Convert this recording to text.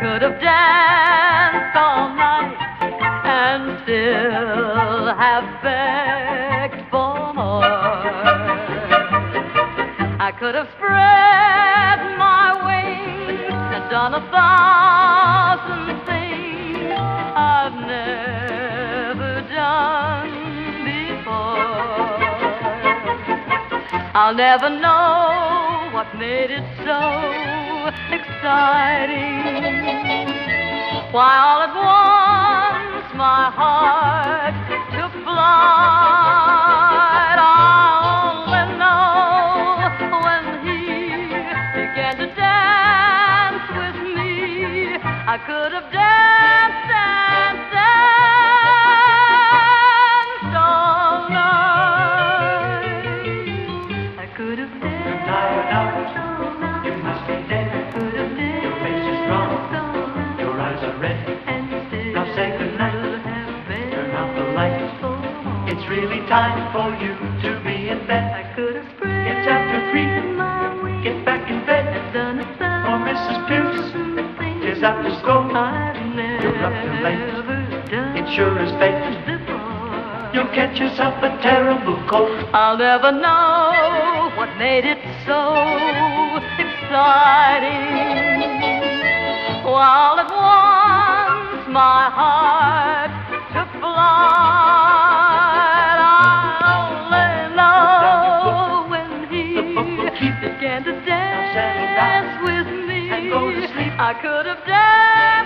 could have danced all night and still have begged for more. I could have spread my wings and done a thousand things I've never done before. I'll never know what made it so exciting. Why all at once my heart took flight. I only know when he began to dance with me. I could have danced, time for you to be in bed. I could have prayed. It's after three. Get back in bed. Or Mrs. Pearce is after school. You're up too late. It sure is fate. You'll catch yourself a terrible cold. I'll never know what made it so exciting. While at once my heart to dance with me. I could have danced.